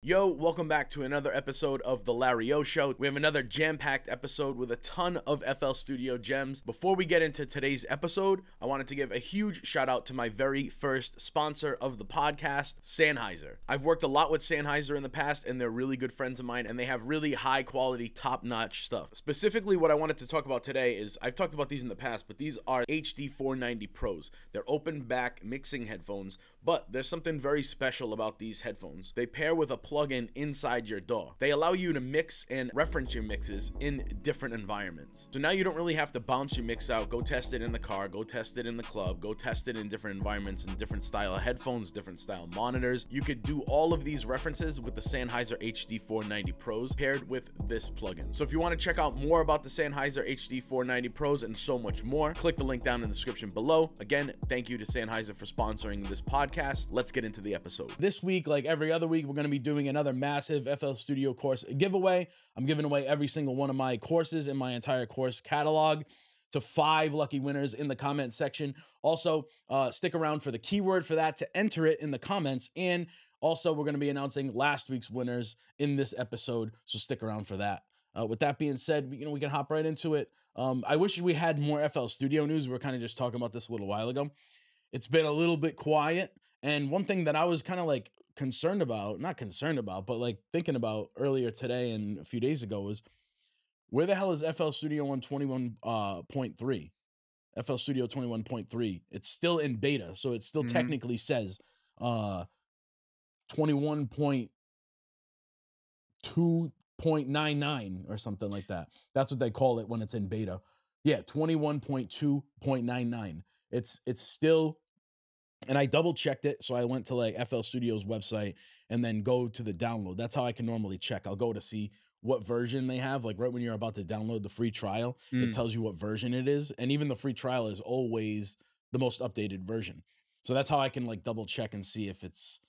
Yo, welcome back to another episode of The Larry Ohh Show. We have another jam packed episode with a ton of FL Studio gems. Before we get into today's episode, I wanted to give a huge shout out to my very first sponsor of the podcast, Sennheiser. I've worked a lot with Sennheiser in the past, and they're really good friends of mine, and they have really high quality, top notch stuff. Specifically, what I wanted to talk about today is I've talked about these in the past, but these are HD 490 Pros. They're open back mixing headphones, but there's something very special about these headphones. They pair with a plugin inside your DAW. They allow you to mix and reference your mixes in different environments. So now you don't really have to bounce your mix out, go test it in the car, go test it in the club, go test it in different environments and different style headphones, different style monitors. You could do all of these references with the Sennheiser HD 490 Pros paired with this plugin. So if you want to check out more about the Sennheiser HD 490 Pros and so much more, click the link down in the description below. Again, thank you to Sennheiser for sponsoring this podcast. Let's get into the episode. This week, like every other week, we're going to be doing another massive FL Studio course giveaway. I'm giving away every single one of my courses in my entire course catalog to five lucky winners in the comment section. Also, uh, stick around for the keyword for that to enter it in the comments. And also, we're going to be announcing last week's winners in this episode, so stick around for that. Uh, with that being said, you know we can hop right into it. Um, I wish we had more FL Studio news. We were kind of just talking about this a little while ago. It's been a little bit quiet, and one thing that I was kind of like concerned about, not concerned about, but like thinking about earlier today and a few days ago was where the hell is FL Studio on 21.3? Uh, FL Studio 21.3. It's still in beta, so it still Mhm. technically says uh 21.2.99 or something like that. That's what they call it when it's in beta. Yeah, 21.2.99. It's it's still and I double checked it. So I went to like FL Studios website and then go to the download. That's how I can normally check. I'll go to see what version they have. Like right when you're about to download the free trial, it Mm. tells you what version it is. And even the free trial is always the most updated version. So that's how I can like double check and see if it's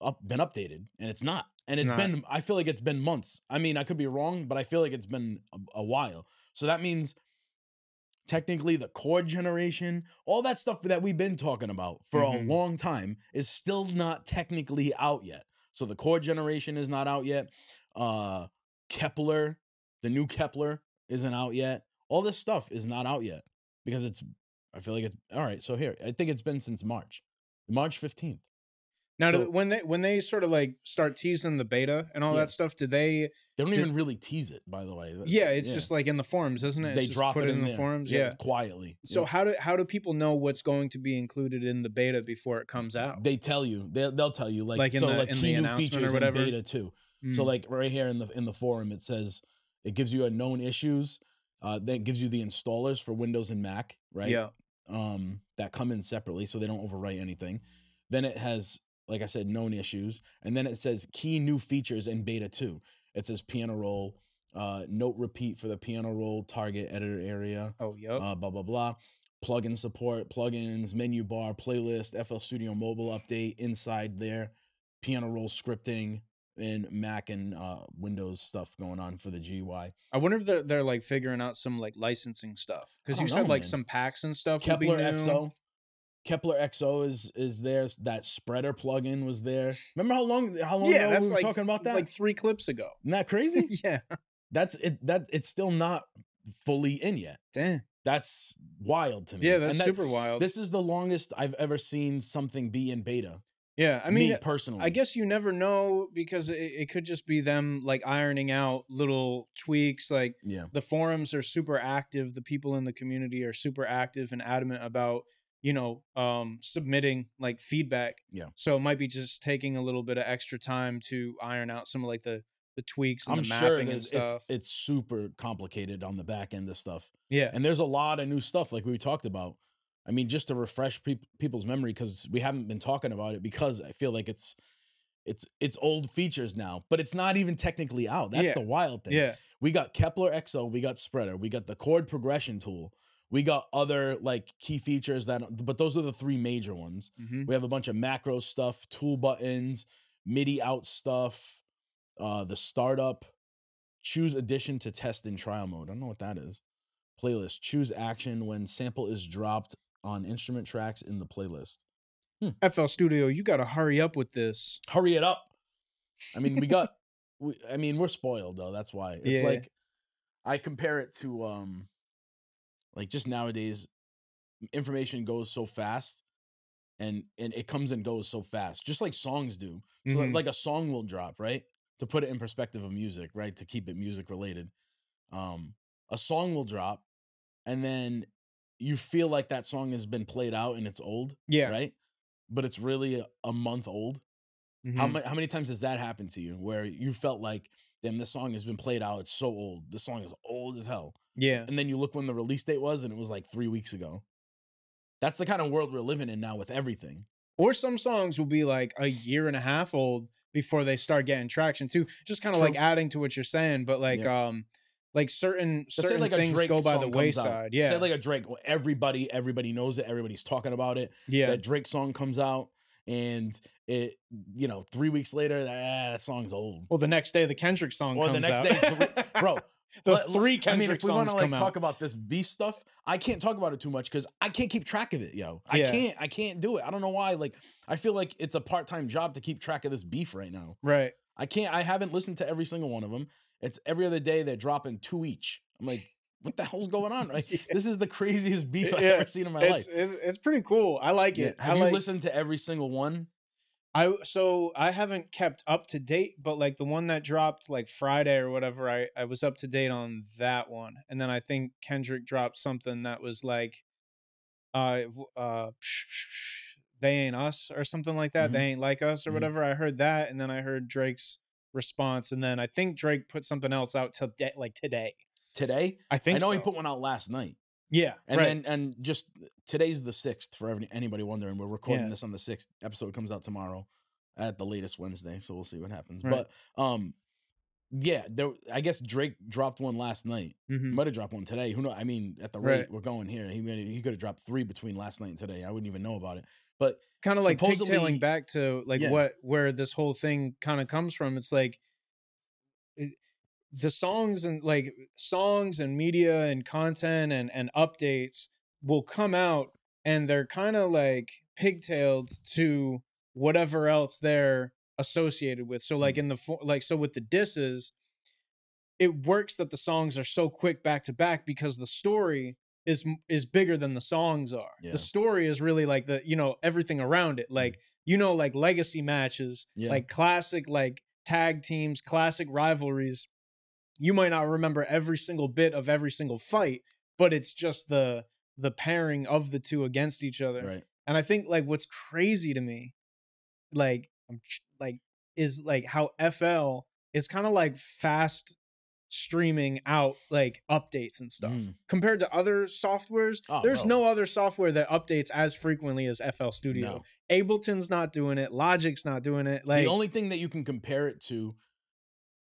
up been updated. And it's not. And It's it's not. been I feel like it's been months. I mean, I could be wrong, but I feel like it's been a, a while. So that means technically the chord generation, all that stuff that we've been talking about for Mhm. a long time is still not technically out yet. So the chord generation is not out yet. Uh Kepler, the new Kepler isn't out yet. All this stuff is not out yet because it's I feel like it's all right. So here, I think it's been since March. March 15th. Now, So- when they when they sort of like start teasing the beta and all Yeah. that stuff, do they? They don't Did- even really tease it, by the way. Yeah, it's just like in the forums, isn't it? It's they drop put it in, the forums. Yeah. quietly. So Yeah. how do how do people know what's going to be included in the beta before it comes out? they tell you they they'll tell you like, Like in so the- like in key new announcement or features in beta too. So Mm. like right here in the in the forum it says it gives you a known issues. Uh, then gives you the installers for Windows and Mac, right? yeah, Um, that come in separately, so they don't overwrite anything. Then it has, like I said, known issues, and then it says key new features in beta two. It says piano roll, uh, note repeat for the piano roll target editor area oh yep. uh, blah blah blah. Plugin support, plugins, menu bar, playlist, FL Studio mobile update inside there, piano roll scripting, and Mac and uh, Windows stuff going on for the GUI. I wonder if they're, they're like figuring out some like licensing stuff because you don't said know, like man. some packs and stuff. Kepler. Exo, Kepler Exo is is there. That spreader plugin was there. Remember how long how long Yeah, ago we were like talking about that? like three clips ago. Isn't that crazy? yeah, That's it. That it's still not fully in yet. damn. That's wild to me. Yeah, that's that- super wild. This is the longest I've ever seen something be in beta. yeah, I I mean, me personally, I guess you never know because it, it could just be them like ironing out little tweaks. Like Yeah, the forums are super active. The people in the community are super active and adamant about you know um, submitting like feedback. Yeah. So it might be just taking a little bit of extra time to iron out some of like the the tweaks and I'm the sure and stuff. it's it's super complicated on the back end of stuff, yeah. and there's a lot of new stuff like we talked about. I mean, just to refresh peop people's memory because we haven't been talking about it because I feel like it's it's it's old features now, but it's not even technically out. That's Yeah. the wild thing. Yeah. we got Kepler Exo, we got Spreader, we got the chord progression tool, we got other like key features that, but those are the three major ones. hmm We have a bunch of macro stuff, tool buttons, MIDI out stuff, uh, the startup, choose addition to test in trial mode. I don't know what that is. Playlist, choose action when sample is dropped on instrument tracks in the playlist. FL Studio, you got to hurry up with this. Hurry it up. I mean, we got. we, I mean, we're spoiled though. That's why it's Yeah. like I compare it to um, like just nowadays, information goes so fast, and and it comes and goes so fast, just like songs do. So Mhm. like a song will drop, right? To put it in perspective of music, right? To keep it music related, um, a song will drop, and then you feel like that song has been played out and it's old, Yeah. right? But it's really a, month old. How Mhm. many how many times has that happened to you where you felt like, damn, this song has been played out, it's so old. This song is old as hell. Yeah. And then you look when the release date was and it was like three weeks ago. That's the kind of world we're living in now with everything. Or some songs will be like a year and a half old before they start getting traction too. Just kind of like adding to what you're saying, but like um like certain certain things go by the comes out. wayside. Yeah. Say like a Drake, everybody, everybody knows it, everybody's talking about it. yeah. That Drake song comes out and it, you know, three weeks later, ah, that song's old. well, the next day the Kendrick song Or comes the next out. day, three- bro, the Let- three Kendrick I mean, if we want to like talk out. about this beef stuff, I can't talk about it too much because I can't keep track of it, yo. I Yeah. can't. I can't do it. I don't know why. Like, I feel like it's a part time job to keep track of this beef right now. Right. I can't. I haven't listened to every single one of them. It's every other day they're dropping two each. I'm like, what the hell's going on? Like, Yeah. this is the craziest beef I've Yeah. ever seen in my It's, life. it's it's pretty cool. I like Yeah. it. Have I you like, listened to every single one? I so I haven't kept up to date, but like the one that dropped like Friday or whatever, I I was up to date on that one, and then I think Kendrick dropped something that was like, uh, uh, they ain't us or something like that. Mhm. They ain't like us or Mhm. whatever. I heard that, and then I heard Drake's response, and then I think Drake put something else out to like today. Today, I think I know he put one out last night. yeah, And right. then and just today's the sixth for every, anybody wondering. We're recording Yeah. this on the sixth. Episode comes out tomorrow at the latest Wednesday, so we'll see what happens. Right. But um, yeah, there. I guess Drake dropped one last night. Mhm. Might have dropped one today. Who know? I mean, at the rate Right. we're going here, he made, he could have dropped three between last night and today. I wouldn't even know about it. But kind of like pigtailing back to like Yeah. what where this whole thing kind of comes from it's like the songs and like songs and media and content and and updates will come out and they're kind of like pigtailed to whatever else they're associated with so like mm. in the like so with the disses it works that the songs are so quick back to back because the story is is bigger than the songs are. Yeah. The story is really like the you know everything around it. Mm. Like you know like legacy matches, Yeah. like classic like tag teams, classic rivalries. You might not remember every single bit of every single fight, but it's just the the pairing of the two against each other. right, And I think like what's crazy to me, like I'm like is like how FL is kind of like fast streaming out like updates and stuff Mm. compared to other softwares. Oh, there's bro. no other software that updates as frequently as FL Studio. No. Ableton's not doing it. Logic's not doing it. Like the only thing that you can compare it to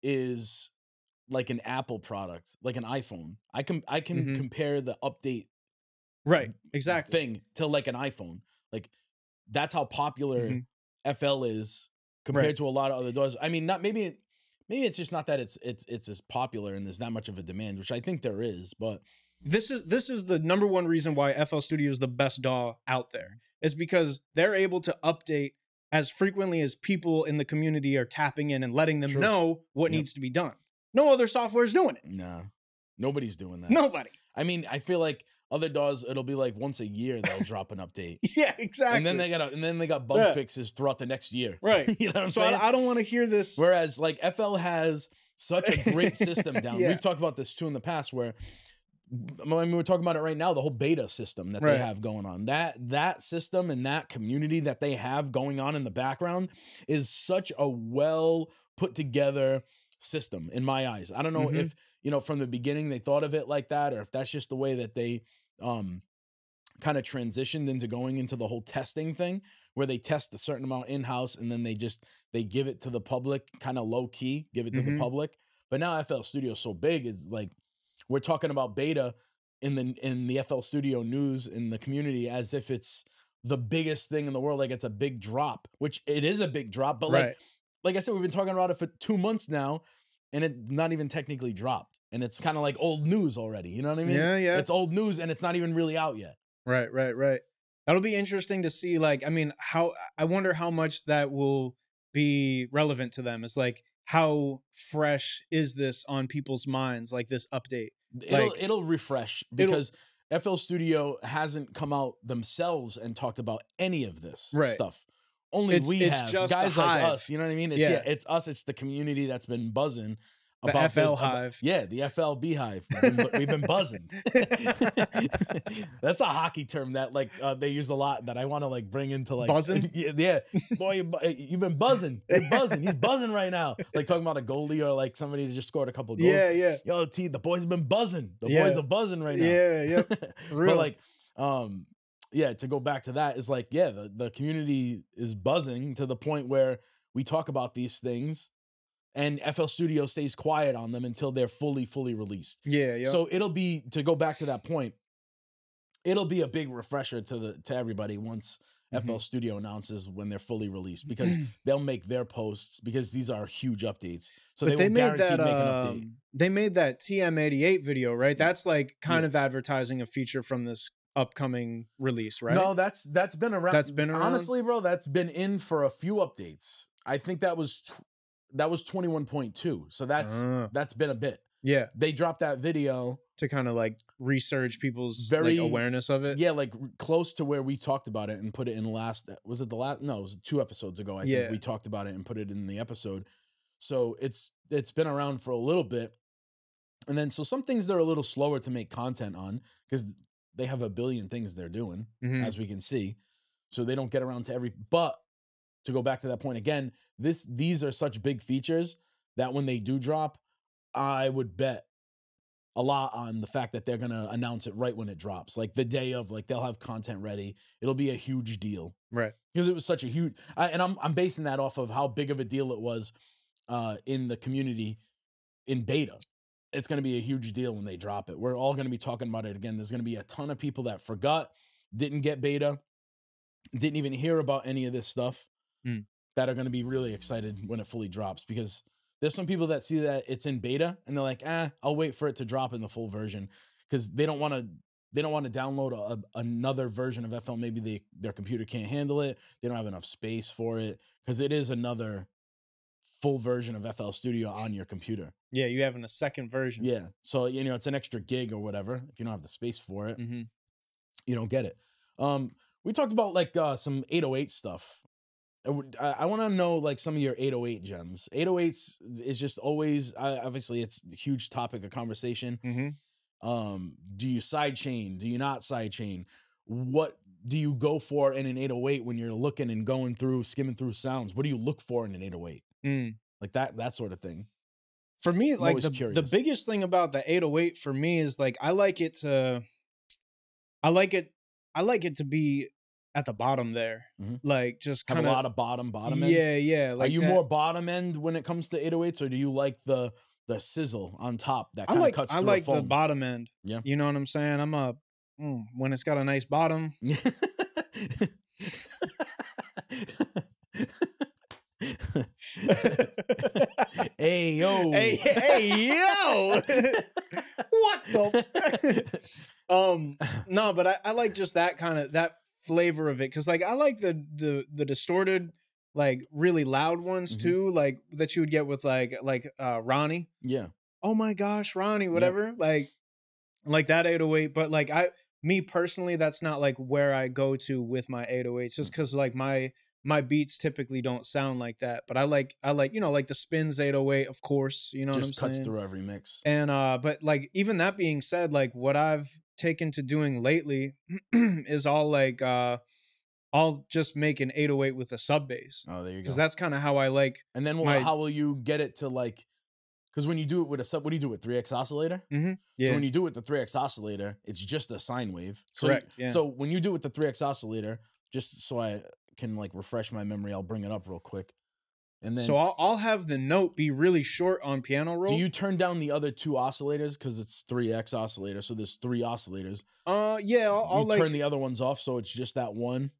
is like an Apple product, like an iPhone. I can I can Mhm. compare the update right, exactly. thing to like an iPhone. Like that's how popular Mhm. FL is compared Right. to a lot of other DAWs. I mean, not maybe maybe it's just not that it's it's it's as popular and there's that much of a demand, which I think there is, but this is this is the number one reason why FL Studio is the best DAW out there is because they're able to update as frequently as people in the community are tapping in and letting them True. know what Yep. needs to be done. No other software is doing it. nah. Nobody's doing that. Nobody. I mean, I feel like other DAWs, it'll be like once a year they'll drop an update. Yeah, exactly. And then they got and then they got bug Yeah. fixes throughout the next year. right. you know what I'm so saying? I, I don't want to hear this. Whereas like FL has such a great system down. Yeah. We've talked about this too in the past where I mean, we're talking about it right now, the whole beta system that Right. they have going on. That that system and that community that they have going on in the background is such a well put together system in my eyes. I don't know Mhm. if, you know, from the beginning they thought of it like that or if that's just the way that they um kind of transitioned into going into the whole testing thing where they test a certain amount in house and then they just they give it to the public kind of low key, give it to the Mhm. public. But now FL Studio is so big, is like we're talking about beta in the in the FL Studio news in the community as if it's the biggest thing in the world, like it's a big drop, which it is a big drop. But right. like I said, we've been talking about it for two months now, and it's not even technically dropped, and it's kind of like old news already. You know what I mean? Yeah, yeah. It's old news, and it's not even really out yet. Right, right, right. That'll be interesting to see. Like, I mean, how I wonder how much that will be relevant to them. Is like how fresh is this on people's minds? Like this update. it'll Like- it'll refresh It'll- because FL Studio hasn't come out themselves and talked about any of this Right. stuff. Only It's- we it's have just guys like us. You know what I mean? It's, yeah. Yeah. it's us. It's the community that's been buzzing The about FL this, about- hive. yeah, the FL beehive. We've been, we've been buzzing. that's a hockey term that like uh, they use a lot that I want to like bring into like Buzzing? yeah, yeah. boy, you, bu- you've been buzzing. You're buzzing. He's buzzing right now. Like talking about a goalie or like somebody that just scored a couple goals. Yeah, yeah, Yo, T, the boys have been buzzing. The Yeah. boys are buzzing right now. yeah, yeah. but Real. like, um, yeah, to go back to that is like, yeah, the, the community is buzzing to the point where we talk about these things and FL Studio stays quiet on them until they're fully, fully released. Yeah, yeah. So it'll be to go back to that point, it'll be a big refresher to the to everybody once FL Mhm. Studio announces when they're fully released because they'll make their posts because these are huge updates. So but they, they, will made that make an update. um, they made that TM88 video, right? That's like kind Yeah. of advertising a feature from this upcoming release, right? No, that's that's been around. That's been around? Honestly, bro, that's been in for a few updates. I think that was that was twenty one point two. So that's Ah. that's been a bit. yeah, They dropped that video, to kind of like research people's Very- like awareness of it. yeah, like close to where we talked about it and put it in last. Was it the last? No, it was two episodes ago. I Yeah. think we talked about it and put it in the episode. So it's it's been around for a little bit, and then so some things they're a little slower to make content on because they have a billion things they're doing. Mhm. as we can see. So they don't get around to every but to go back to that point again, this these are such big features that when they do drop, I would bet a lot on the fact that they're gonna announce it right when it drops. Like the day of, like they'll have content ready. It'll be a huge deal. Right. Because it was such a huge I, and I'm I'm basing that off of how big of a deal it was uh in the community in beta. It's gonna be a huge deal when they drop it. We're all gonna be talking about it again. There's gonna be a ton of people that forgot, didn't get beta, didn't even hear about any of this stuff Mm. that are gonna be really excited when it fully drops because there's some people that see that it's in beta and they're like, ah, I'll wait for it to drop in the full version because they don't want to they don't want to download a- another version of FL. Maybe they their computer can't handle it. They don't have enough space for it because it is another full version of FL Studio on your computer. Yeah, you having a second version. Yeah, so you know it's an extra gig or whatever. If you don't have the space for it, hmm you don't get it. Um, we talked about like uh, some 808 stuff. I, I, I want to know like some of your 808 gems. 808s is just always uh, obviously it's a huge topic of conversation. hmm Um, do you sidechain? Do you not sidechain? What do you go for in an 808 when you're looking and going through, skimming through sounds? What do you look for in an 808? Mm. Like that, that sort of thing. For me, I'm like the, the biggest thing about the 808 for me is like I like it to I like it I like it to be at the bottom there. Mhm. Like just kind a lot of bottom, bottom end. Yeah, yeah. Like Are you that- more bottom end when it comes to 808s, or do you like the the sizzle on top that kind of like cuts I through like the bottom end. Yeah. You know what I'm saying? I'm a mm, when it's got a nice bottom. hey yo! Hey, hey, yo! what the um no but I, I like just that kind of that flavor of it because like i like the the the distorted like really loud ones Mhm. too like that you would get with like like uh ronnie yeah, oh my gosh ronnie whatever like like that 808 but like i me personally that's not like where i go to with my 808s just because like my my beats typically don't sound like that but i like i like you know like the Spinz 808 of course you know just what i'm cuts saying through every mix. and uh but like even that being said, like what I've taken to doing lately is all like uh I'll just make an 808 with a sub bass. Oh, there you go. Because that's kind of how I like and then well, my- how will you get it to like? Because when you do it with a sub, what do you do with three X oscillator? yeah. So when you do it with the 3x oscillator, it's just a sine wave. So, Correct, yeah. So when you do it with the 3x oscillator, just so I can like refresh my memory, I'll bring it up real quick. And then so I'll I'll have the note be really short on piano roll. do you turn down the other two oscillators because it's 3x oscillator? So there's three oscillators. uh yeah, I'll, I'll like turn the other ones off so it's just that one.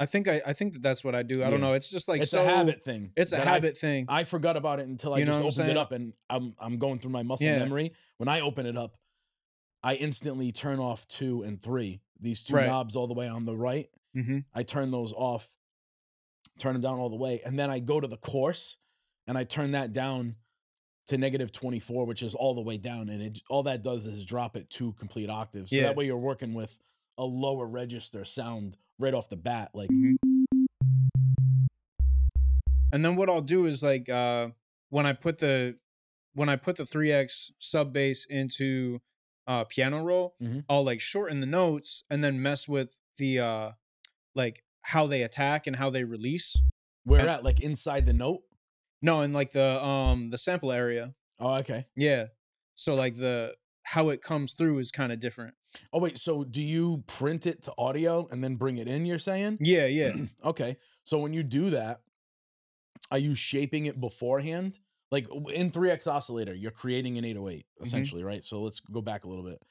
I think I I think that that's what I do. I don't know. It's just like it's so a habit thing. It's a that I- habit thing. I forgot about it until I You just opened it up and I'm I'm going through my muscle Yeah. memory. When I open it up, I instantly turn off two and three. These two Right. knobs all the way on the right. mm-hmm. I turn those off turn them down all the way, and then I go to the coarse and I turn that down to negative 24, which is all the way down, and it all that does is drop it two complete octaves. So Yeah. that way you're working with a lower register sound right off the bat. Like And then what I'll do is like uh when I put the when I put the 3x sub bass into uh piano roll, Mhm. I'll like shorten the notes and then mess with the uh like how they attack and how they release. where And- at, like inside the note. No, in like the um the sample area. Oh, okay. Yeah. So like the how it comes through is kind of different. Oh wait, so do you print it to audio and then bring it in? You're saying? Yeah, yeah. okay. So when you do that, are you shaping it beforehand? Like in 3x oscillator, you're creating an 808 Mm-hmm. essentially, right? So let's go back a little bit.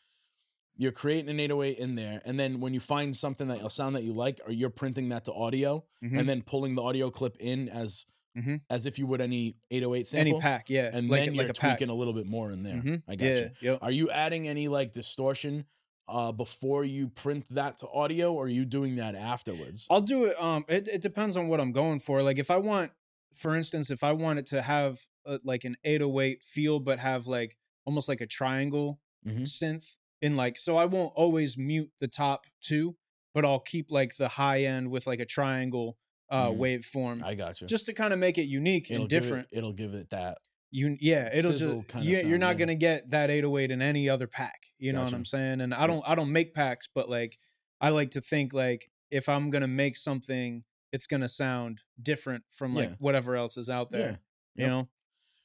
You're creating an 808 in there, and then when you find something that a sound that you like, or you're printing that to audio, Mhm. and then pulling the audio clip in as Mhm. as if you would any 808 sample. Any pack, yeah. and like then like you're a pack. tweaking a little bit more in there. Mhm. I got yeah, you. Yep. Are you adding any like distortion uh before you print that to audio or are you doing that afterwards? I'll do it. Um, it, it depends on what I'm going for. Like if I want, for instance, if I want it to have uh like an 808 feel, but have like almost like a triangle Mhm. synth in like, so I won't always mute the top two, but I'll keep like the high end with like a triangle uh Mhm. waveform, I got you. just to kind of make it unique it'll and different. It, it'll give it that. you yeah, it'll just yeah, you're not gonna get that 808 in any other pack. You know what I'm saying? And I don't I don't make packs, but like I like to think like if I'm gonna make something, it's gonna sound different from like Yeah. whatever else is out there. Yeah. You know?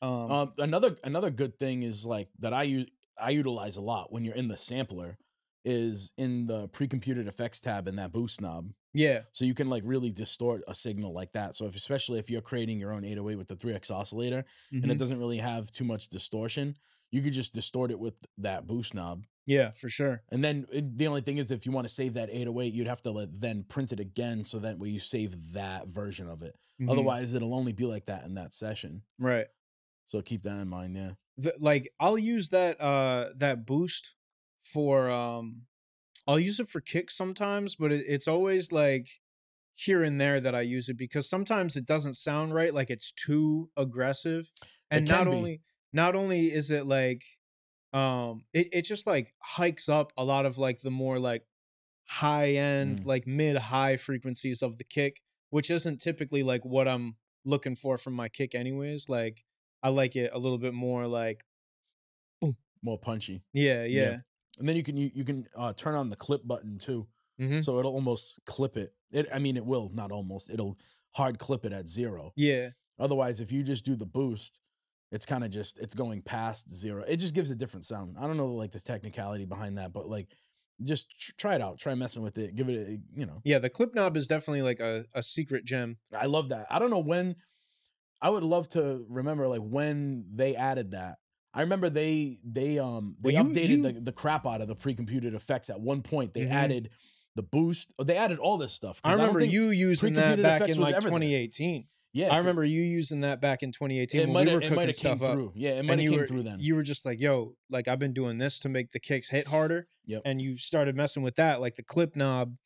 Um, Um another another good thing is like that I use I utilize a lot when you're in the sampler is in the pre-computed effects tab in that boost knob. yeah, So you can like really distort a signal like that. So if especially if you're creating your own 808 with the 3x oscillator and it mhm. doesn't really have too much distortion, you could just distort it with that boost knob yeah, for sure. And then it- the only thing is, if you want to save that 808, you'd have to let, then print it again so that way you save that version of it. Mhm. Otherwise, it'll only be like that in that session. right. So keep that in mind. Yeah. the, like I'll use that uh that boost for um I'll use it for kicks sometimes, but it, it's always like here and there that I use it because sometimes it doesn't sound right, like it's too aggressive. And not be. only not only is it like um it, it just like hikes up a lot of like the more like high end, Mm. like mid high frequencies of the kick, which isn't typically like what I'm looking for from my kick anyways. Like I like it a little bit more like More punchy. yeah, Yeah. yeah. And then you can you, you can uh, turn on the clip button too, Mhm. so it'll almost clip it. It I mean, it will not almost. It'll hard clip it at zero. Yeah. Otherwise, if you just do the boost, it's kind of just it's going past zero. It just gives a different sound. I don't know like the technicality behind that, but like just try it out. Try messing with it. Give it a you know. Yeah, the clip knob is definitely like a, a secret gem. I love that. I don't know when. I would love to remember like when they added that. I remember they they um they Well, you- updated you- the, the crap out of the pre-computed effects at one point. They Mhm. added the boost. They added all this stuff. I remember think- you using that back in like everything. 2018. Yeah, I remember you using that back in 2018 it when might we have were it cooking might have came stuff up. through. Yeah, it might have came were through then. you were just like, "Yo, like I've been doing this to make the kicks hit harder." Yep. And you started messing with that, like the clip knob,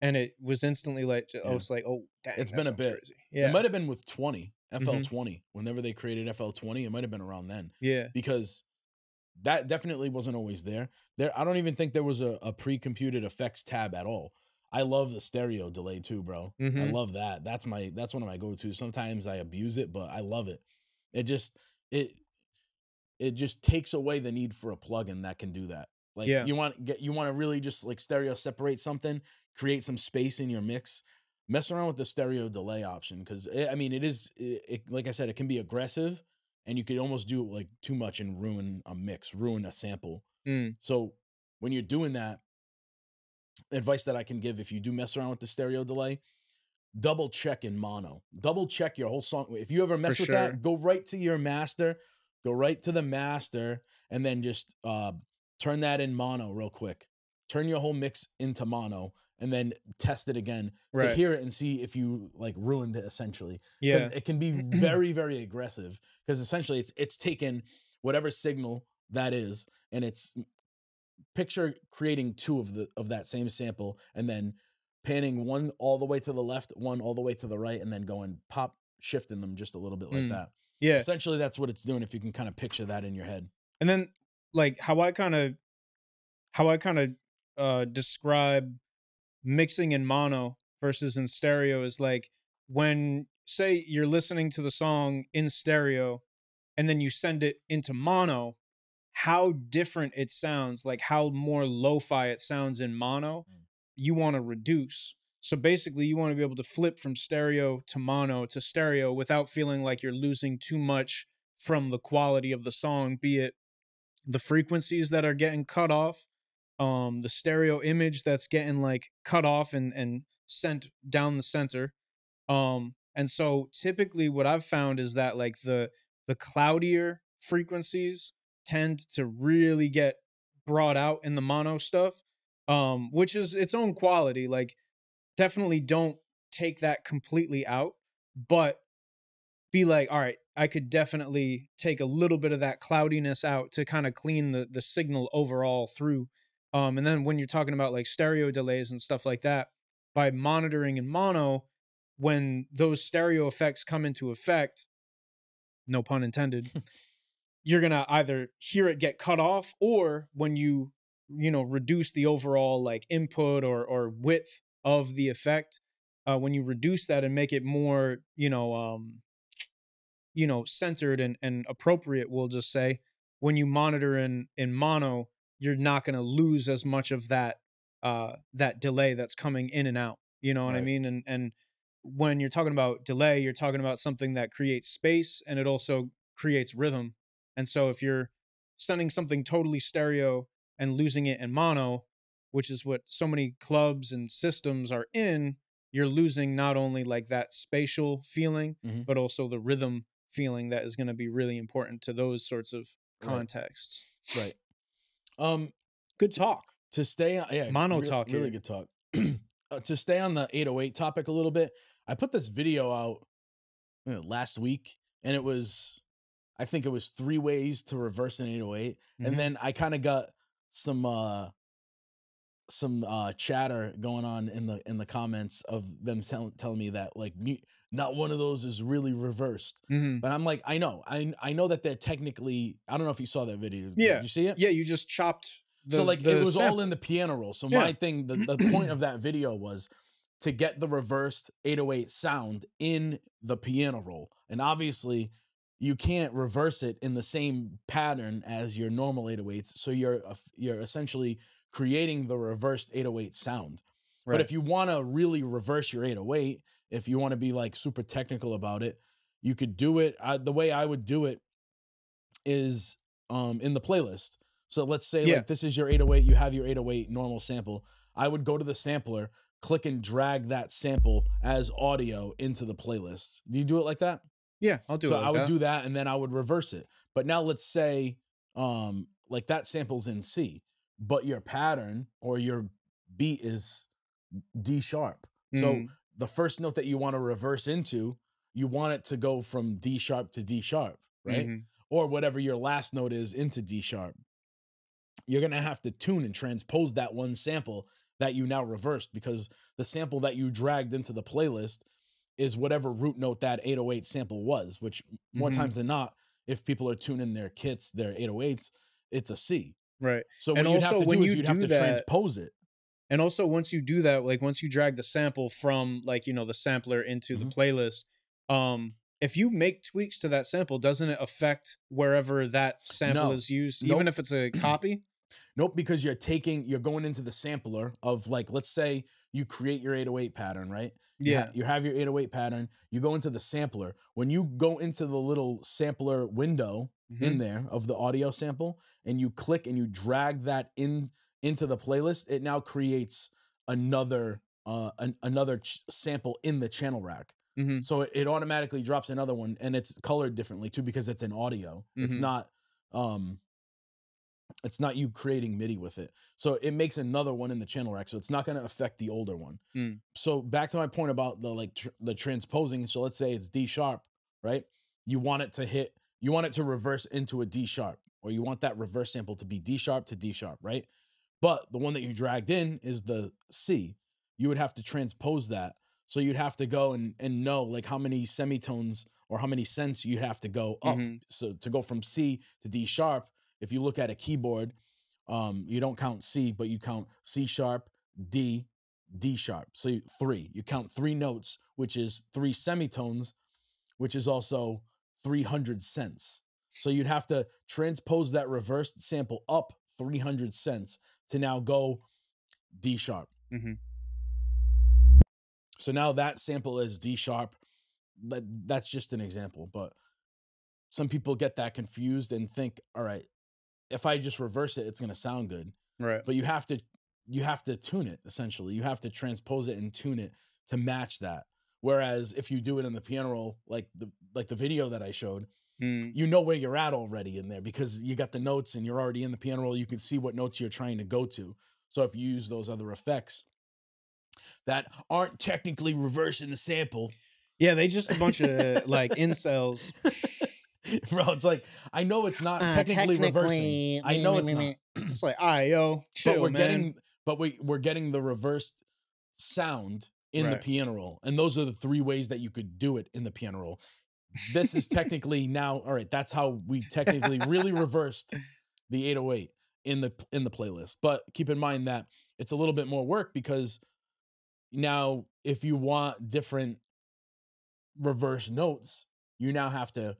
and it was instantly like, oh, Yeah. it's like, oh, dang, It's been a bit. Crazy. Yeah. It might have been with 20, Mhm. FL20. Whenever they created FL20, it might have been around then. yeah. because that definitely wasn't always there. There, I don't even think there was a, a pre-computed effects tab at all. I love the stereo delay too, bro. I Mhm. love that. That's my that's one of my go-tos. Sometimes I abuse it, but I love it. It just it it just takes away the need for a plugin that can do that. Like Yeah. you want get you want to really just like stereo separate something, create some space in your mix. Mess around with the stereo delay option because I mean it is it, it, like I said it can be aggressive and you could almost do like too much and ruin a mix, ruin a sample. Mm. So when you're doing that, advice that I can give if you do mess around with the stereo delay, double check in mono. Double check your whole song. If you ever mess with sure. that, go right to your master, go right to the master, and then just uh, turn that in mono real quick. Turn your whole mix into mono and then test it again to hear it and see if you like ruined it essentially Yeah. because it can be very very aggressive because essentially it's it's taken whatever signal that is and it's picture creating two of the of that same sample and then panning one all the way to the left, one all the way to the right, and then going pop, shifting them just a little bit like Mm. that. Yeah. Essentially, that's what it's doing. If you can kind of picture that in your head. and then like how i kind of how i kind of uh describe mixing in mono versus in stereo is like when say you're listening to the song in stereo and then you send it into mono how different it sounds like how more lo-fi it sounds in mono Mm. you want to reduce so basically you want to be able to flip from stereo to mono to stereo without feeling like you're losing too much from the quality of the song be it the frequencies that are getting cut off um the stereo image that's getting like cut off and and sent down the center um and so typically what i've found is that like the the cloudier frequencies tend to really get brought out in the mono stuff um which is its own quality like definitely don't take that completely out but be like all right i could definitely take a little bit of that cloudiness out to kind of clean the the signal overall through um and then when you're talking about like stereo delays and stuff like that by monitoring in mono when those stereo effects come into effect no pun intended you're gonna either hear it get cut off or when you you know reduce the overall like input or or width of the effect uh when you reduce that and make it more you know um you know centered and and appropriate we'll just say when you monitor in in mono you're not going to lose as much of that uh that delay that's coming in and out you know what i mean and and when you're talking about delay you're talking about something that creates space and it also creates rhythm and so if you're sending something totally stereo and losing it in mono which is what so many clubs and systems are in you're losing not only like that spatial feeling Mhm. but also the rhythm feeling that is going to be really important to those sorts of Right. contexts Right. Um, good talk to stay on yeah Mono talk really here. good talk uh, to stay on the 808 topic a little bit i put this video out you know, last week and it was i think it was three ways to reverse an 808 Mhm. and then i kind of got some uh some uh chatter going on in the in the comments of them tell, telling me that like mu- not one of those is really reversed Mhm. but i'm like i know i i know that they're technically i don't know if you saw that video Yeah. did you see it yeah you just chopped the, so like it was all in the piano roll. So Yeah. my thing, the, the point of that video was to get the reversed 808 sound in the piano roll. And obviously you can't reverse it in the same pattern as your normal 808s. So you're uh, you're essentially creating the reversed 808 sound. But if you want to really reverse your 808, if you want to be like super technical about it, you could do it. I, the way I would do it is um in the playlist. So let's say Yeah. like this is your 808, you have your 808 normal sample. I would go to the sampler, click and drag that sample as audio into the playlist. Do you do it like that? yeah i'll do so it like I would that. do that and then I would reverse it. But now let's say um like that sample's in C, but your pattern or your beat is D sharp. So Mm. The first note that you want to reverse into, you want it to go from D sharp to D sharp, right? Mhm. Or whatever your last note is into D sharp. You're going to have to tune and transpose that one sample that you now reversed because the sample that you dragged into the playlist is whatever root note that 808 sample was, which more Mhm. times than not, if people are tuning their kits, their 808s, it's a C. right So And what you'd have to when do you is you'd have to that- transpose it. And also once you do that, like once you drag the sample from like, you know, the sampler into Mhm. the playlist, um, if you make tweaks to that sample, doesn't it affect wherever that sample No. is used, Nope. even if it's a copy? Nope, because you're taking, you're going into the sampler of like, let's say you create your 808 pattern, right? You ha- Yeah. you have your 808 pattern. You go into the sampler. When you go into the little sampler window in Mhm. there of the audio sample, and you click and you drag that in into the playlist, it now creates another uh an, another ch- sample in the channel rack. Mhm. So it, it automatically drops another one, and it's colored differently too because it's an audio. It's Mhm. not um it's not you creating MIDI with it. So it makes another one in the channel rack. So it's not going to affect the older one. Mm. So back to my point about the like tr- the transposing. So let's say it's D sharp, right? You want it to hit, you want it to reverse into a D sharp, or you want that reverse sample to be D sharp to D sharp, right? But the one that you dragged in is the C. you would have to transpose that. So you'd have to go and, and know like how many semitones or how many cents you'd have to go up. Mhm. So to go from C to D sharp, if you look at a keyboard, um, you don't count C, but you count C sharp, D, D sharp. So you, three. You count three notes, which is three semitones, which is also 300 cents. So you'd have to transpose that reversed sample up 300 cents to now go D sharp. Mhm. So now that sample is D sharp. That that's just an example, but some people get that confused and think, all right, if I just reverse it, it's gonna sound good. Right. But you have to you have to tune it essentially. You have to transpose it and tune it to match that. Whereas if you do it in the piano roll, like the like the video that I showed, Mm, you know where you're at already in there because you got the notes and you're already in the piano roll. You can see what notes you're trying to go to. So if you use those other effects that aren't technically reversing the sample, Yeah, they just a bunch of like incels. bro, it's like I know it's not Uh, technically, reversing. technically, I know it's not. It's like, all right, yo, chill, but we're man. getting but we we're getting the reversed sound in the piano roll. And those are the three ways that you could do it in the piano roll. This is technically now all right, that's how we technically really reversed the 808 in the in the playlist. But keep in mind that it's a little bit more work because now if you want different reverse notes, you now have to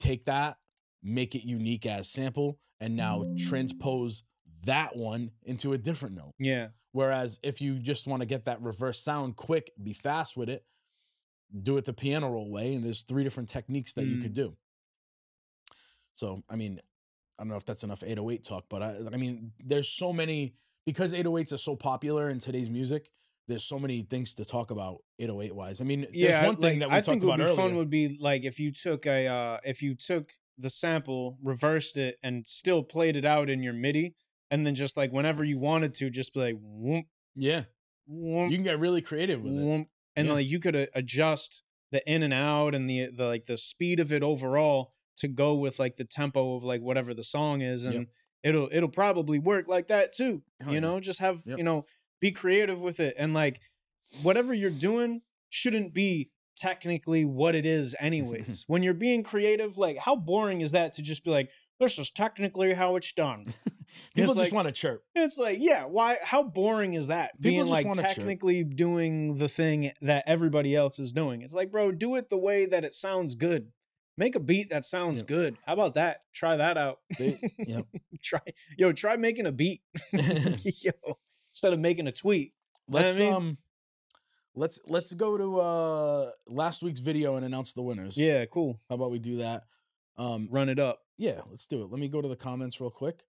take that, make it unique as sample, and now transpose that one into a different note. Yeah. Whereas if you just want to get that reverse sound quick, be fast with it, do it the piano roll way, and there's three different techniques that you could do. So, I mean, I don't know if that's enough 808 talk, but I, I mean, there's so many because 808s are so popular in today's music. There's so many things to talk about 808 wise. I mean, Yeah. there's one thing like, that we I talked think what about would be earlier. fun would be like if you took a uh if you took the sample, reversed it, and still played it out in your MIDI, and then just like whenever you wanted to, just be like whoop, yeah, whoop, you can get really creative with it. And Yeah. like you could uh, adjust the in and out and the the like the speed of it overall to go with like the tempo of like whatever the song is and Yep. it'll it'll probably work like that too Hell you yeah. know just have Yep. you know be creative with it and like whatever you're doing shouldn't be technically what it is anyways when you're being creative like how boring is that to just be like this is technically how it's done People just like- want to chirp. it's like, yeah, why how boring is that? People Being just like wanna chirp. technically doing the thing that everybody else is doing. It's like, bro, do it the way that it sounds good. Make a beat that sounds Yep. good. How about that? Try that out. They, yep. try yo, try making a beat. yo, instead of making a tweet. know what I let's mean? um, let's let's go to uh last week's video and announce the winners. Yeah, cool. How about we do that? Um, Run it up. yeah, let's do it. Let me go to the comments real quick.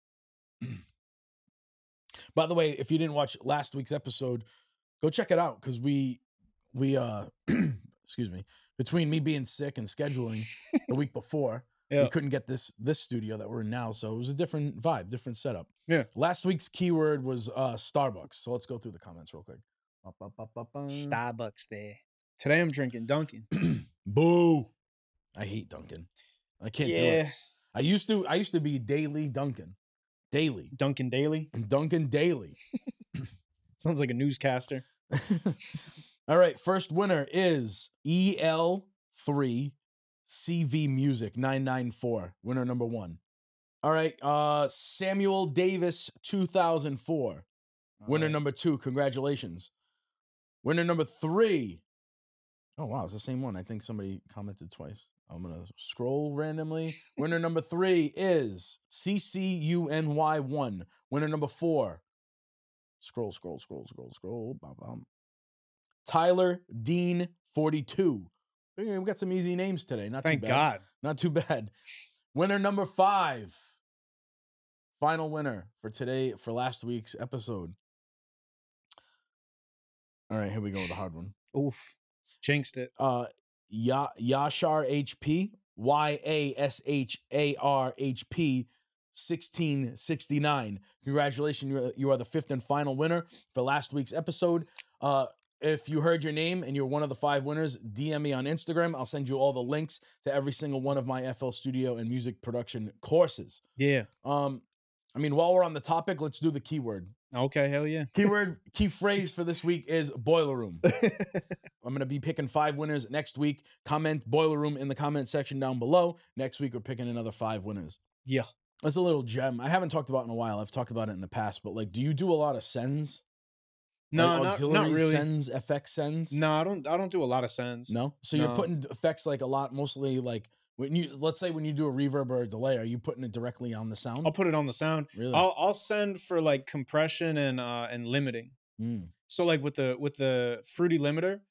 By the way, if you didn't watch last week's episode, go check it out because we we uh excuse me between me being sick and scheduling the week before Yeah. we couldn't get this this studio that we're in now so it was a different vibe different setup Yeah. last week's keyword was uh starbucks so let's go through the comments real quick. Starbucks there. Today I'm drinking Dunkin'. boo i hate dunkin i can't do it i used to i used to be daily duncan daily Duncan Daily. duncan daily Sounds like a newscaster. All right, first winner is EL3 CV Music 994, winner number 1. All right, uh Samuel Davis 2004, winner Alright. number 2. Congratulations. Winner number 3. Oh wow, it's the same one. I think somebody commented twice. I'm going to scroll randomly. winner number 3 is CCUNY1, winner number 4. Scroll, scroll, scroll, scroll, scroll. Bum, bum. Tyler Dean 42. Okay, We got some easy names today. Not Thank too bad. God. Not too bad. Winner number five. Final winner for today, for last week's episode. All right, here we go with the hard one. Oof. Jinxed it. Uh, ya- Yashar HP, Y A S H A R H P, 1669. Congratulations, you are, you are the fifth and final winner for last week's episode. Uh, if you heard your name and you're one of the five winners, DM me on Instagram. I'll send you all the links to every single one of my FL Studio and music production courses. Yeah. Um, I mean, while we're on the topic, let's do the keyword. Okay, hell yeah. Keyword, key phrase for this week is boiler room. I'm gonna be picking five winners next week. Comment boiler room in the comment section down below. Next week we're picking another five winners. Yeah. That's a little gem. I haven't talked about it in a while. I've talked about it in the past, but like, do you do a lot of sends? No, Like not, not really. Sends, FX sends. No, I don't. I don't do a lot of sends. No. So you're putting effects like a lot, mostly like when you let's say when you do a reverb or a delay, are you putting it directly on the sound? I'll put it on the sound. really? I'll I'll send for like compression and uh and limiting. Mm. So like with the with the fruity limiter,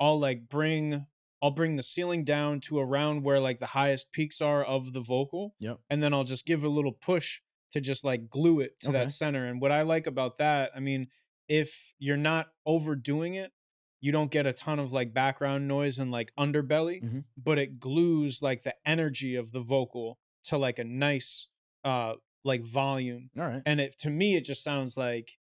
I'll like bring I'll bring the ceiling down to around where like the highest peaks are of the vocal. Yep. And then I'll just give a little push to just like glue it to Okay. that center. And what I like about that, I mean, if you're not overdoing it, you don't get a ton of like background noise and like underbelly, Mhm. but it glues like the energy of the vocal to like a nice uh like volume. All right. And it to me it just sounds like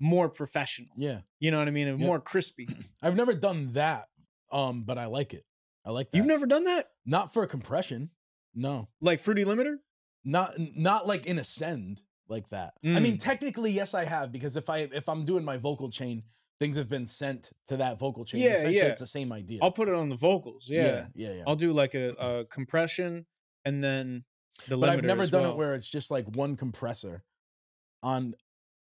more professional. Yeah. You know what I mean? And more crispy. I've never done that, um, but I like it. I like that. You've never done that? not for a compression. No. Like Fruity Limiter? Not not like in a send like that. I mean, Mm. technically, yes, I have because if I if I'm doing my vocal chain, things have been sent to that vocal chain. Yeah, Essentially, yeah. it's the same idea. I'll put it on the vocals. Yeah. yeah, yeah. yeah. I'll do like a, a compression and then the but I've never done well. it where it's just like one compressor on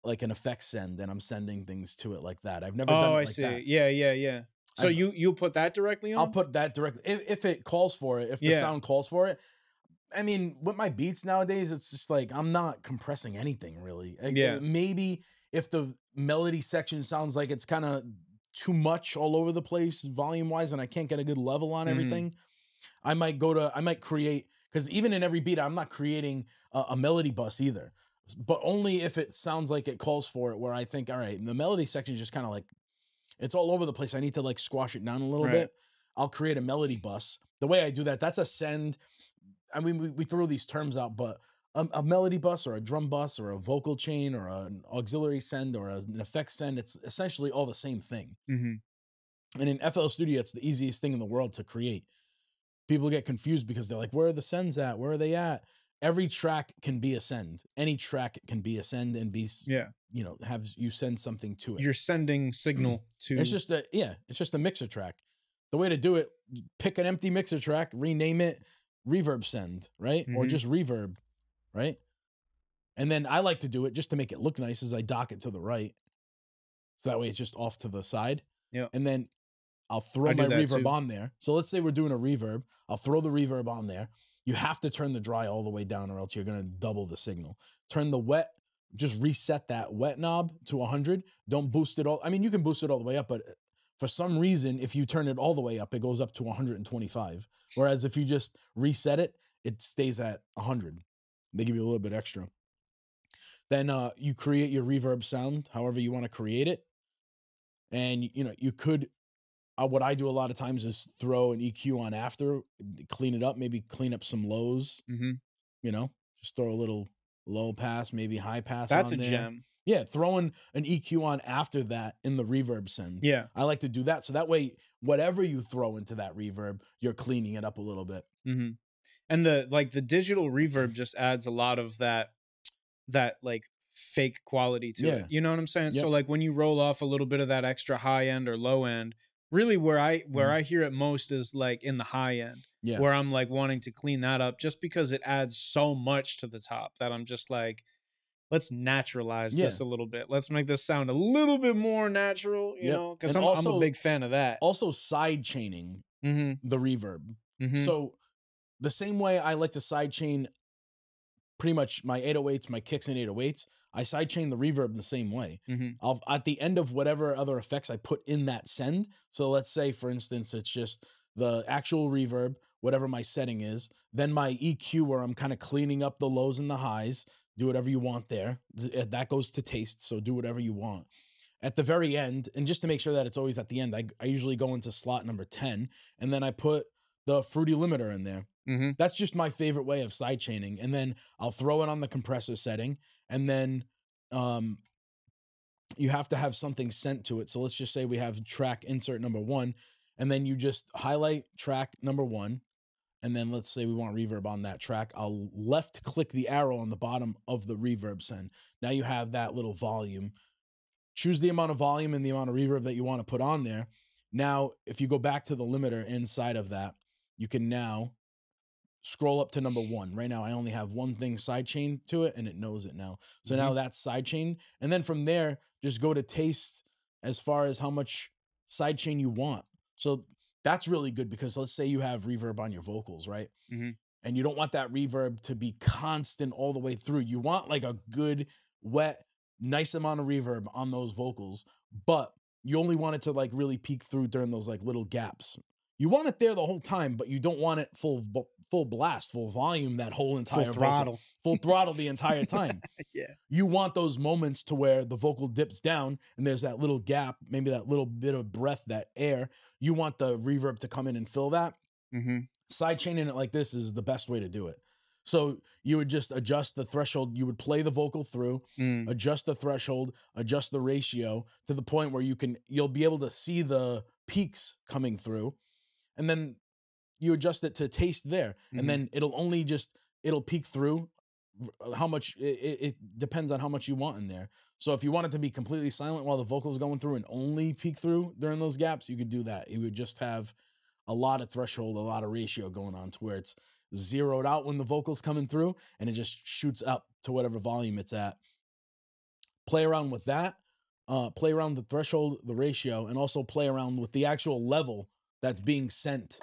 like an effects send, and I'm sending things to it like that. I've never done oh, it Oh, I like see. that. Yeah, yeah, yeah. So I've- you you put that directly on? I'll put that directly if, if it calls for it. If the Yeah. sound calls for it. I mean, with my beats nowadays, it's just like I'm not compressing anything really. Like, Yeah. Maybe if the melody section sounds like it's kind of too much all over the place volume wise, and I can't get a good level on Mhm. everything, I might go to I might create because even in every beat, I'm not creating a, a melody bus either. But only if it sounds like it calls for it, where I think, all right, the melody section is just kind of like it's all over the place. I need to like squash it down a little Right. bit. I'll create a melody bus. The way I do that, that's a send. I mean, we, we throw these terms out, but a, a melody bus or a drum bus or a vocal chain or an auxiliary send or an effect send, it's essentially all the same thing. hmm And in FL Studio, it's the easiest thing in the world to create. People get confused because they're like, where are the sends at? Where are they at? Every track can be a send. Any track can be a send and be, Yeah. you know, have you send something to it. You're sending signal to It's just a yeah, it's just a mixer track. The way to do it, pick an empty mixer track, rename it reverb send, right? Or Mhm. just reverb, right? And then I like to do it just to make it look nice as I dock it to the right. So that way it's just off to the side. Yeah. And then I'll throw I my reverb too. on there. So let's say we're doing a reverb. I'll throw the reverb on there. You have to turn the dry all the way down or else you're going to double the signal. Turn the wet, just reset that wet knob to 100. Don't boost it all. I mean, you can boost it all the way up, but uh, for some reason, if you turn it all the way up, it goes up to 125. Whereas if you just reset it, it stays at 100. They give you a little bit extra. Then uh, you create your reverb sound however you want to create it. And you know, you could uh, what I do a lot of times is throw an EQ on after, clean it up, maybe clean up some lows, hmm you know, just throw a little low pass, maybe high pass. That's a there. gem. Yeah, throwing an EQ on after that in the reverb send. Yeah. I like to do that. So that way, whatever you throw into that reverb, you're cleaning it up a little bit. hmm And the like the digital reverb just adds a lot of that that like fake quality to Yeah. it. You know what I'm saying? So like when you roll off a little bit of that extra high end or low end, really where I where Mhm. I hear it most is like in the high end. Yeah. Where I'm like wanting to clean that up just because it adds so much to the top that I'm just like let's naturalize this a little bit. Let's make this sound a little bit more natural, you Yep. know, cuz I'm, I'm a big fan of that. Also, side chaining Mhm. the reverb. Mhm. So the same way I like to sidechain pretty much my 808s, my kicks and 808s, I sidechain the reverb the same way. Mhm. I'll at the end of whatever other effects I put in that send. So let's say for instance it's just the actual reverb, whatever my setting is, then my EQ where I'm kind of cleaning up the lows and the highs, do whatever you want there. Uh, That goes to taste, so do whatever you want. At the very end, and just to make sure that it's always at the end, I, I usually go into slot number 10 and then I put the fruity limiter in there. Mhm. That's just my favorite way of side chaining. And then I'll throw it on the compressor setting. And then um, you have to have something sent to it. So let's just say we have track insert number one. And then you just highlight track number one. and then let's say we want reverb on that track, I'll left click the arrow on the bottom of the reverb send. Now you have that little volume. Choose the amount of volume and the amount of reverb that you want to put on there. Now, if you go back to the limiter inside of that, you can now scroll up to number one. Right now, I only have one thing sidechain to it and it knows it now. So now that's sidechain. And then from there, just go to taste as far as how much sidechain you want. So that's really good because let's say you have reverb on your vocals, right? Mhm. And you don't want that reverb to be constant all the way through. You want like a good, wet, nice amount of reverb on those vocals, but you only want it to like really peak through during those like little gaps. You want it there the whole time, but you don't want it full full blast, full volume that whole entire Full vocal- throttle. full throttle the entire time. yeah. You want those moments to where the vocal dips down and there's that little gap, maybe that little bit of breath, that air. You want the reverb to come in and fill that. Mm-hmm. Sidechaining it like this is the best way to do it. So you would just adjust the threshold. You would play the vocal through, Mm. adjust the threshold, adjust the ratio to the point where you can you'll be able to see the peaks coming through, and then you adjust it to taste there, Mhm. and then it'll only just it'll peak through. How much it, it it depends on how much you want in there. So if you want it to be completely silent while the vocal's going through and only peek through during those gaps, you could do that. You would just have a lot of threshold, a lot of ratio going on to where it's zeroed out when the vocal's coming through and it just shoots up to whatever volume it's at. Play around with that. Uh, play around the threshold, the ratio, and also play around with the actual level that's being sent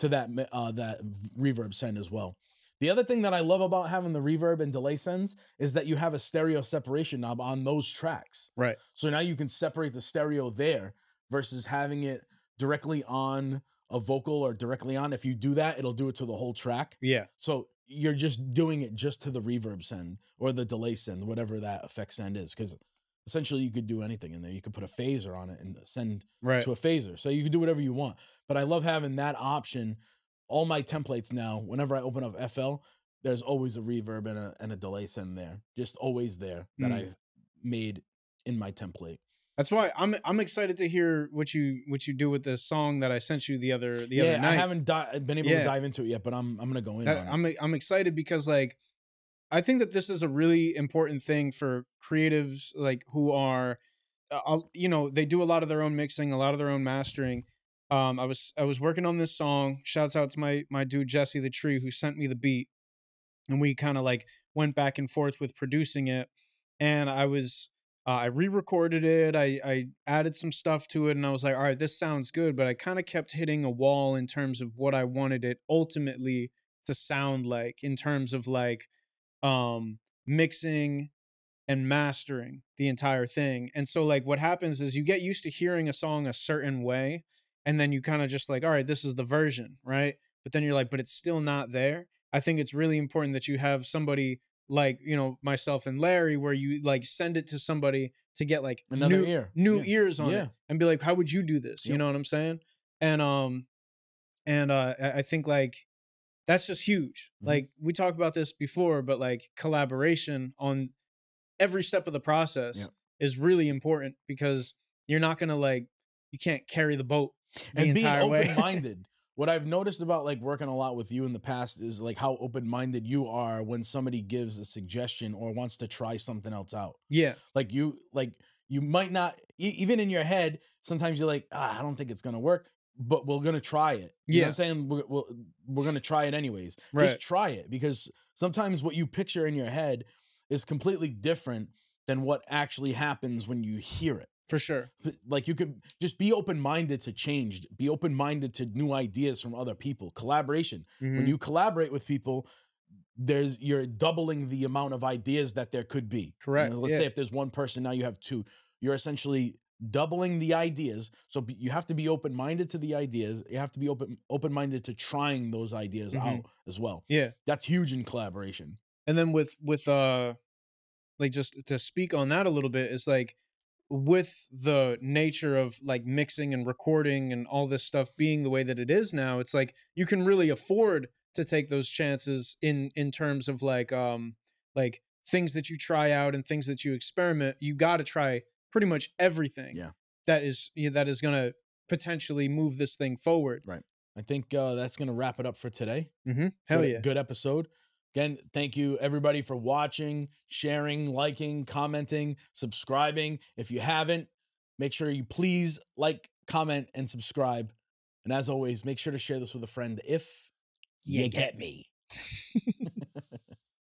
to that uh, that reverb send as well. The other thing that I love about having the reverb and delay sends is that you have a stereo separation knob on those tracks. Right. So now you can separate the stereo there versus having it directly on a vocal or directly on. If you do that, it'll do it to the whole track. Yeah. So you're just doing it just to the reverb send or the delay send, whatever that effect send is. Because essentially you could do anything in there. You could put a phaser on it and send Right. to a phaser. So you could do whatever you want. But I love having that option. All my templates now, whenever I open up FL, there's always a reverb and a and a delay send there. Just always there that Mm. I made in my template. That's why I'm I'm excited to hear what you what you do with the song that I sent you the other the yeah, other night. I haven't been able Yeah. to dive into it yet, but I'm I'm gonna go in. That-. I'm I'm excited because like I think that this is a really important thing for creatives like who are uh, you know they do a lot of their own mixing, a lot of their own mastering. Um, I was I was working on this song. Shouts out to my my dude Jesse the Tree who sent me the beat, and we kind of like went back and forth with producing it. And I was uh, I re-recorded it. I I added some stuff to it, and I was like, all right, this sounds good. But I kind of kept hitting a wall in terms of what I wanted it ultimately to sound like in terms of like um mixing and mastering the entire thing. And so like what happens is you get used to hearing a song a certain way and then you kind of just like all right, this is the version, right? But then you're like but it's still not there. I think it's really important that you have somebody like, you know, myself and Larry where you like send it to somebody to get like Another new, ear. new Yeah. ears on Yeah. it and be like how would you do this? You know what I'm saying? And um and uh I think like that's just huge. Mhm. Like we talked about this before, but like collaboration on every step of the process Yep. is really important because you're not gonna like you can't carry the boat and being open minded. what I've noticed about like working a lot with you in the past is like how open minded you are when somebody gives a suggestion or wants to try something else out. yeah, Like you, like you might not e- even in your head. Sometimes you're like, ah, I don't think it's gonna work, but we're gonna try it. You know Yeah. what I'm saying we're, we're, we're gonna try it anyways. Right. Just try it because sometimes what you picture in your head is completely different than what actually happens when you hear it for sure. like you could just be open-minded to change be open-minded to new ideas from other people collaboration when Mhm. you collaborate with people there's you're doubling the amount of ideas that there could be You know, Correct, let's yeah. say if there's one person now you have two you're essentially doubling the ideas so be, you have to be open-minded to the ideas you have to be open open-minded to trying those ideas Mhm. out as well yeah. that's huge in collaboration And then with with uh like just to speak on that a little bit it's like with the nature of like mixing and recording and all this stuff being the way that it is now, it's like you can really afford to take those chances in in terms of like um like things that you try out and things that you experiment. You got to try pretty much everything. Yeah. That is that is going to potentially move this thing forward. Right. I think uh, that's gonna wrap it up for today. Mm-hmm. Hell good, yeah. good episode. Again, thank you everybody for watching, sharing, liking, commenting, subscribing. If you haven't, make sure you please like, comment, and subscribe. And as always, make sure to share this with a friend if you, get me.